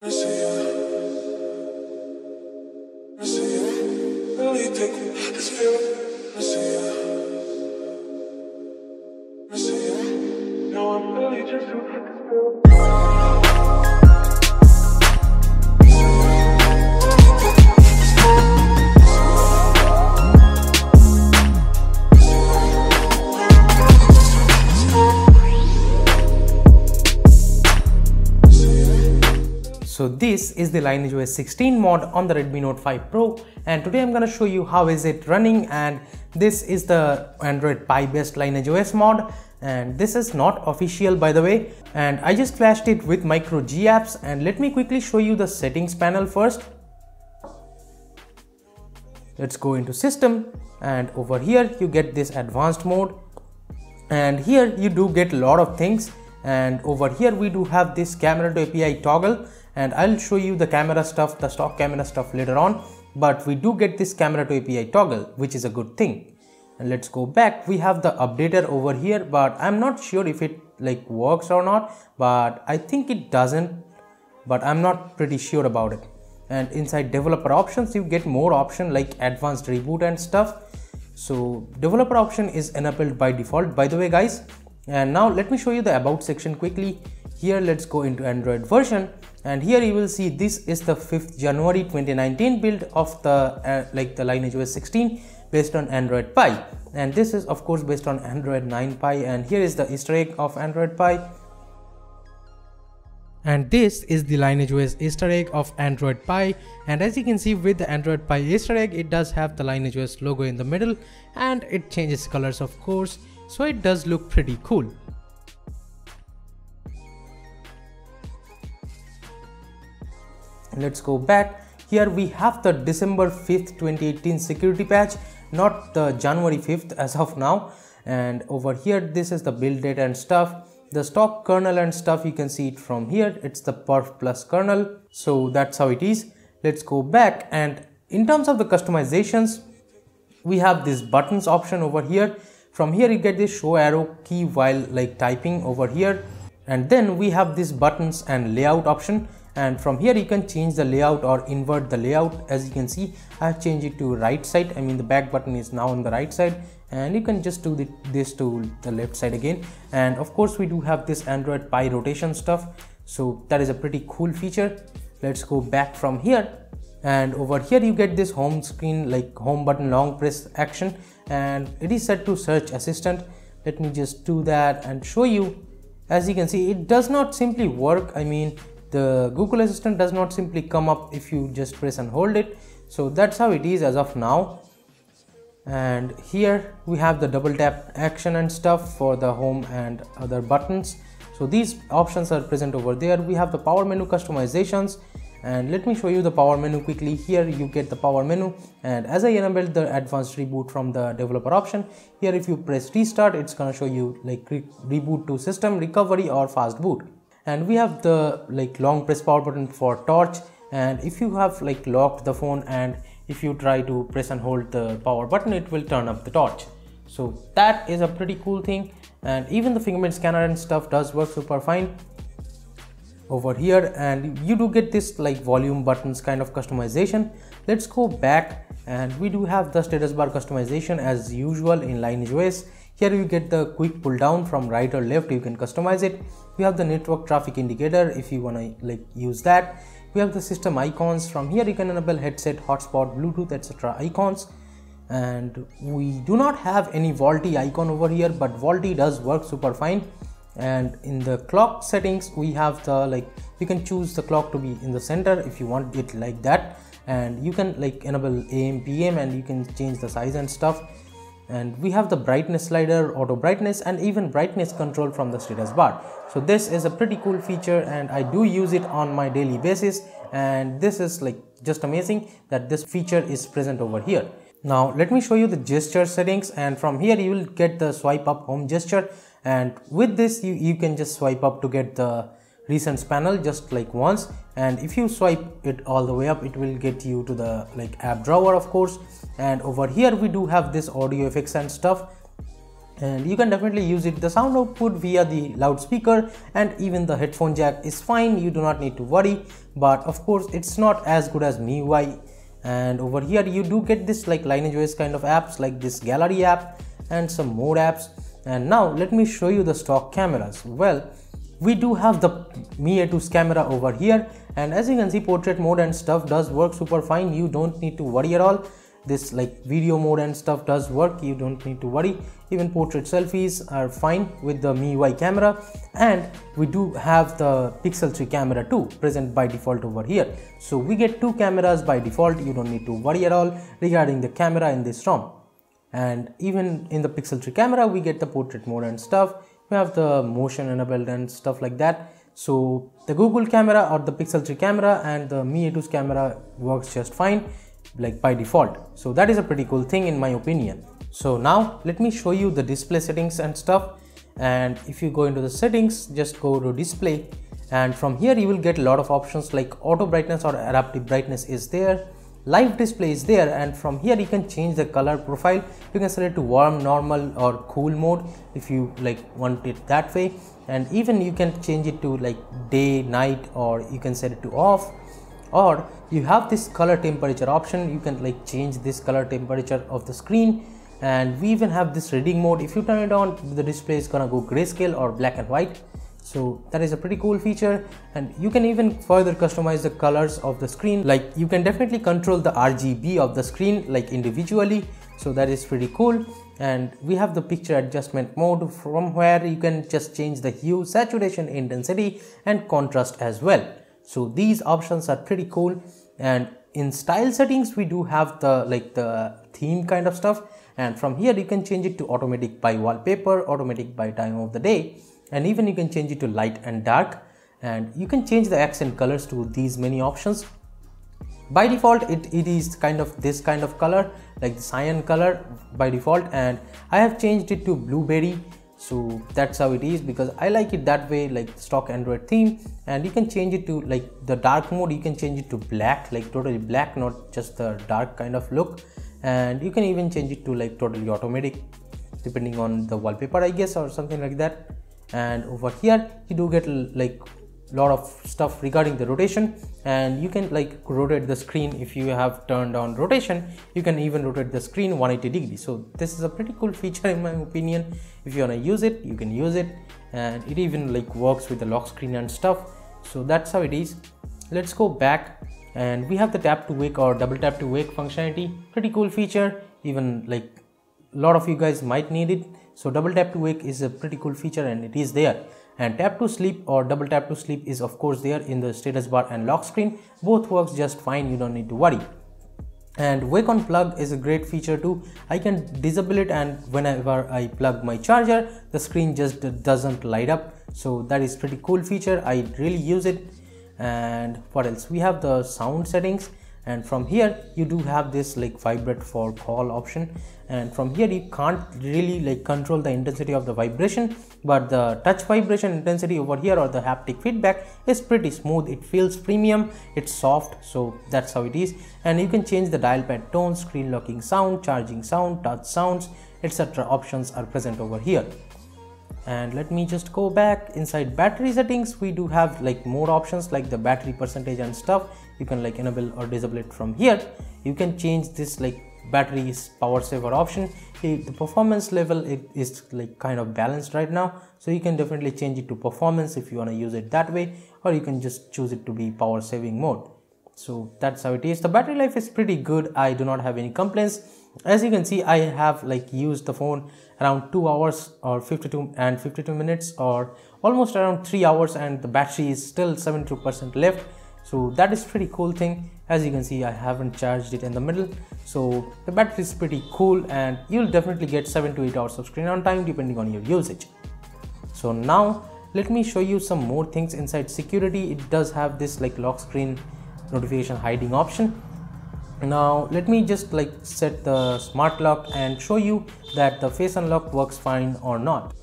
I see you. I see you. Take this feeling. So this is the Lineage OS 16 mod on the Redmi Note 5 Pro. And today I'm gonna show you how is it running. And this is the Android Pie based Lineage OS mod. And this is not official by the way. And I just flashed it with micro G apps. And let me quickly show you the settings panel first. Let's go into system. And over here you get this advanced mode. And here you do get a lot of things. And over here we do have this Camera2 API toggle and I'll show you the camera stuff, the stock camera stuff later on. But we do get this Camera2 API toggle which is a good thing. And let's go back. We have the updater over here but I'm not sure if it like works or not. But I think it doesn't. But I'm not pretty sure about it. And inside developer options you get more option like advanced reboot and stuff. So developer option is enabled by default by the way guys. And now let me show you the about section quickly. Here let's go into android version and here you will see this is the 5th january 2019 build of the uh, like the lineage os 16 based on android pie. And this is of course based on android 9 pie. And here is the easter egg of android pie. And this is the Lineage OS Easter egg of Android Pie. And as you can see with the Android Pie Easter egg it does have the Lineage OS logo in the middle. And it changes colors of course. So it does look pretty cool. Let's go back. Here we have the December 5th 2018 security patch not the January 5th as of now. And over here this is the build date and stuff. The stock kernel and stuff you can see it from here. It's the perf plus kernel. So that's how it is. Let's go back. And in terms of the customizations we have this buttons option over here. From here you get this show arrow key while like typing over here. And then we have this buttons and layout option and from here you can change the layout or invert the layout. As you can see I have changed it to right side. I mean the back button is now on the right side. And you can just do the, this to the left side again. And of course we do have this Android Pie rotation stuff. So that is a pretty cool feature. Let's go back from here. And over here you get this home screen like home button long press action. And it is set to search assistant. Let me just do that and show you. As you can see it does not simply work. I mean the Google Assistant does not simply come up if you just press and hold it. So that's how it is as of now. And here we have the double tap action and stuff for the home and other buttons. So these options are present over there. We have the power menu customizations. And let me show you the power menu quickly. Here you get the power menu. And as i enabled the advanced reboot from the developer option here if you press restart it's gonna show you like re reboot to system recovery or fast boot and we have the like long press power button for torch. And if you have like locked the phone and if you try to press and hold the power button it will turn up the torch. So that is a pretty cool thing. And even the fingerprint scanner and stuff does work super fine over here. And you do get this like volume buttons kind of customization. Let's go back. And we do have the status bar customization as usual in lineage os here you get the quick pull down from right or left. You can customize it. We have the network traffic indicator if you want to like use that. We have the system icons. From here you can enable headset hotspot bluetooth etc icons. And we do not have any VoLTE icon over here but VoLTE does work super fine. And in the clock settings we have the like you can choose the clock to be in the center if you want it like that. And you can like enable am pm and you can change the size and stuff and we have the brightness slider auto brightness and even brightness control from the status bar. So this is a pretty cool feature and i do use it on my daily basis. And this is like just amazing that this feature is present over here. Now let me show you the gesture settings and from here you will get the swipe up home gesture. And with this you, you can just swipe up to get the recents panel just like once. And if you swipe it all the way up it will get you to the like app drawer of course. And over here we do have this audio effects and stuff. And you can definitely use it the sound output via the loudspeaker. And even the headphone jack is fine you do not need to worry. But of course it's not as good as MIUI and over here you do get this like lineage OS kind of apps like this gallery app and some more apps. And now let me show you the stock cameras. Well we do have the Mi A2's camera over here. And as you can see portrait mode and stuff does work super fine. You don't need to worry at all. This like video mode and stuff does work. You don't need to worry. Even portrait selfies are fine with the MIUI camera. And we do have the Pixel 3 camera too present by default over here. So we get two cameras by default. You don't need to worry at all regarding the camera in this ROM. And even in the Pixel 3 camera we get the portrait mode and stuff we have the motion enabled and stuff like that. So the Google camera or the Pixel 3 camera and the Mi A2's camera works just fine like by default. So that is a pretty cool thing in my opinion. So now let me show you the display settings and stuff. And if you go into the settings just go to display. And from here you will get a lot of options like auto brightness or adaptive brightness is there live display is there and from here you can change the color profile. You can set it to warm normal or cool mode if you like want it that way. And even you can change it to like day night or you can set it to off. Or you have this color temperature option you can like change this color temperature of the screen. And we even have this reading mode. If you turn it on the display is gonna go grayscale or black and white so that is a pretty cool feature. And you can even further customize the colors of the screen. Like you can definitely control the RGB of the screen like individually. So that is pretty cool. And we have the picture adjustment mode. From where you can just change the hue saturation intensity and contrast as well. So these options are pretty cool. And in style settings we do have the like the theme kind of stuff. And from here you can change it to automatic by wallpaper automatic by time of the day and even you can change it to light and dark. And you can change the accent colors to these many options. By default it, it is kind of this kind of color like the cyan color by default. And i have changed it to blueberry. So that's how it is because i like it that way like stock android theme. And you can change it to like the dark mode you can change it to black like totally black not just the dark kind of look. And you can even change it to like totally automatic depending on the wallpaper i guess or something like that and over here you do get like a lot of stuff regarding the rotation. And you can like rotate the screen if you have turned on rotation. You can even rotate the screen 180 degrees. So this is a pretty cool feature in my opinion. If you want to use it you can use it. And it even like works with the lock screen and stuff. So that's how it is. Let's go back. And we have the tap to wake or double tap to wake functionality. Pretty cool feature. Even like a lot of you guys might need it so double tap to wake is a pretty cool feature and it is there. And tap to sleep or double tap to sleep is of course there in the status bar and lock screen. Both works just fine you don't need to worry. And wake on plug is a great feature too. I can disable it and whenever i plug my charger the screen just doesn't light up. So that is pretty cool feature. I really use it. And what else? We have the sound settings and from here you do have this like vibrate for call option. And from here you can't really like control the intensity of the vibration but the touch vibration intensity over here or the haptic feedback is pretty smooth. It feels premium it's soft so that's how it is. And you can change the dial pad tone screen locking sound charging sound touch sounds etc options are present over here. And let me just go back. Inside battery settings we do have like more options like the battery percentage and stuff you can like enable or disable it from here. You can change this like batteries power saver option. The performance level it is like kind of balanced right now so you can definitely change it to performance if you want to use it that way or you can just choose it to be power saving mode. So that's how it is. The battery life is pretty good. I do not have any complaints. As you can see i have like used the phone around 2 hours or 52 and 52 minutes or almost around 3 hours and the battery is still 72% left so that is pretty cool thing. As you can see I haven't charged it in the middle. So the battery is pretty cool and you'll definitely get 7 to 8 hours of screen on time depending on your usage. So now let me show you some more things inside security. It does have this like lock screen notification hiding option. Now let me just like set the smart lock and show you that the face unlock works fine or not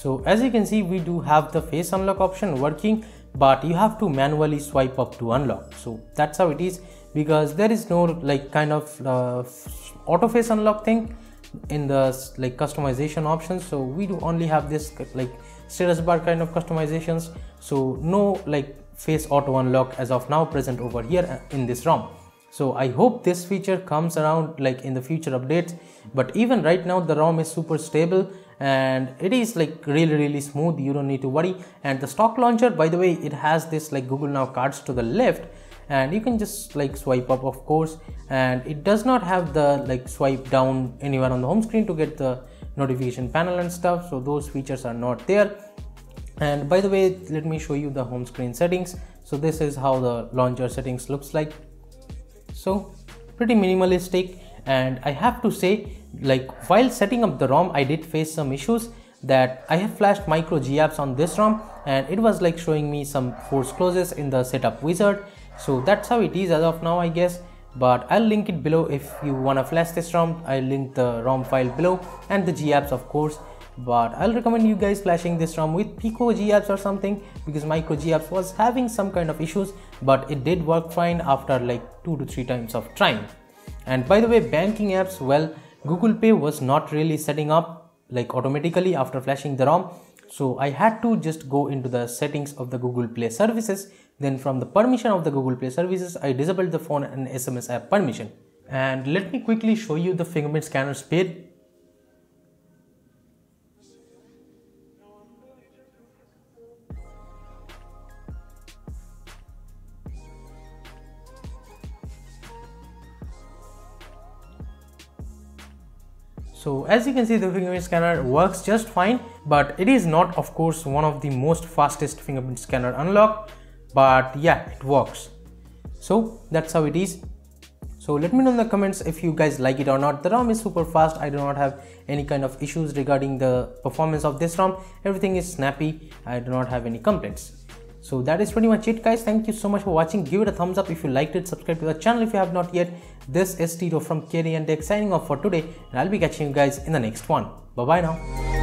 so as you can see we do have the face unlock option working but you have to manually swipe up to unlock. So that's how it is because there is no like kind of uh, auto face unlock thing in the like customization options. So we do only have this like status bar kind of customizations. So no like face auto unlock as of now present over here uh, in this rom. So i hope this feature comes around like in the future updates. But even right now the rom is super stable and it is like really really smooth. You don't need to worry. And the stock launcher by the way it has this like google now cards to the left. And you can just like swipe up of course. And it does not have the like swipe down anywhere on the home screen to get the notification panel and stuff. So those features are not there. And by the way let me show you the home screen settings. So this is how the launcher settings looks like. So pretty minimalistic. And i have to say like while setting up the rom i did face some issues that i have flashed micro g apps on this rom and it was like showing me some force closes in the setup wizard. So that's how it is as of now i guess. But i'll link it below if you want to flash this rom. I'll link the rom file below and the gapps of course. But i'll recommend you guys flashing this rom with pico gapps or something because micro gapps was having some kind of issues but it did work fine after like two to three times of trying. And by the way banking apps well google pay was not really setting up like automatically after flashing the rom so i had to just go into the settings of the google play services then from the permission of the Google Play services, I disabled the phone and SMS app permission. And let me quickly show you the fingerprint scanner speed. So as you can see the fingerprint scanner works just fine but it is not of course one of the most fastest fingerprint scanner unlock but yeah it works. So that's how it is. So let me know in the comments if you guys like it or not. The rom is super fast. I do not have any kind of issues regarding the performance of this rom. Everything is snappy. I do not have any complaints so that is pretty much it guys. Thank you so much for watching. Give it a thumbs up if you liked it. Subscribe to the channel if you have not yet. This is tito from KTN Tech signing off for today. And i'll be catching you guys in the next one. Bye bye now